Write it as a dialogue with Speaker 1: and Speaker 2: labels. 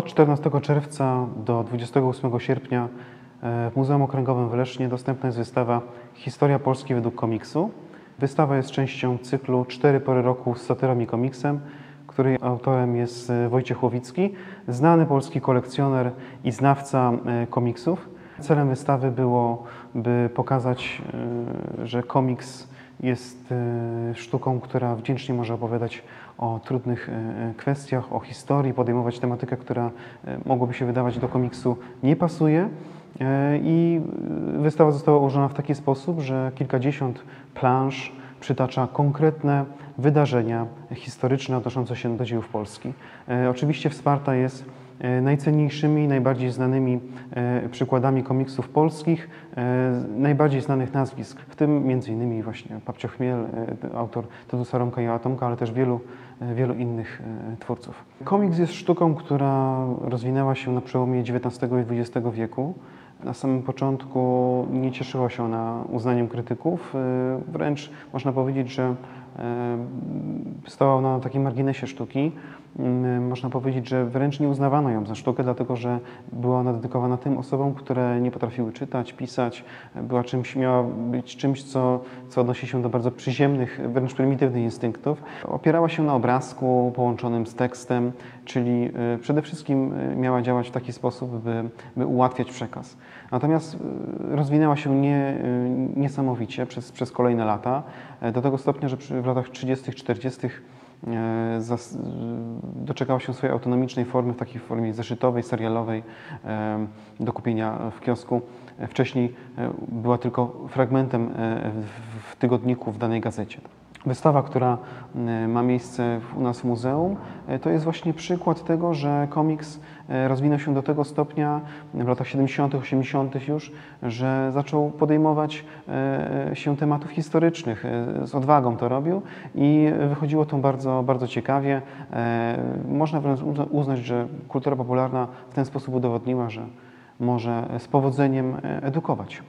Speaker 1: Od 14 czerwca do 28 sierpnia e, w Muzeum Okręgowym w Lesznie dostępna jest wystawa Historia Polski według komiksu. Wystawa jest częścią cyklu Cztery pory roku z satyrą i komiksem, której autorem jest e, Wojciech Łowicki, znany polski kolekcjoner i znawca e, komiksów. Celem wystawy było, by pokazać, że komiks jest e, sztuką, która wdzięcznie może opowiadać o trudnych e, kwestiach, o historii, podejmować tematykę, która e, mogłoby się wydawać do komiksu nie pasuje. E, I wystawa została ułożona w taki sposób, że kilkadziesiąt plansz przytacza konkretne wydarzenia historyczne odnoszące się do dziejów Polski. E, Oczywiście wsparta jest e, najcenniejszymi, najbardziej znanymi e, przykładami komiksów polskich, e, najbardziej znanych nazwisk, w tym m.in. właśnie Papcio Chmiel, e, autor Tytusa Romka i Atomka, ale też wielu, e, wielu innych e, twórców. Komiks jest sztuką, która rozwinęła się na przełomie XIX i XX wieku. Na samym początku nie cieszyła się ona uznaniem krytyków, e, wręcz można powiedzieć, że e, stała ona na takim marginesie sztuki. Mm, Można powiedzieć, że wręcz nie uznawano ją za sztukę, dlatego że była ona dedykowana tym osobom, które nie potrafiły czytać, pisać. Była czymś, miała być czymś, co, co odnosi się do bardzo przyziemnych, wręcz prymitywnych instynktów. Opierała się na obrazku połączonym z tekstem, czyli e, przede wszystkim e, miała działać w taki sposób, by, by ułatwiać przekaz. Natomiast rozwinęła się nie, niesamowicie przez, przez kolejne lata, do tego stopnia, że w latach 30., 40. e, zas- doczekała się swojej autonomicznej formy, w takiej formie zeszytowej, serialowej, e, do kupienia w kiosku. E, Wcześniej e, była tylko fragmentem e, w tygodniku, w danej gazecie. Wystawa, która e, ma miejsce u nas w muzeum, e, to jest właśnie przykład tego, że komiks e, rozwinął się do tego stopnia w latach 70., 80. już, że zaczął podejmować się tematów historycznych. Z odwagą to robił i wychodziło to bardzo, bardzo ciekawie. Można wręcz uzna- uznać, że kultura popularna w ten sposób udowodniła, że może z powodzeniem edukować.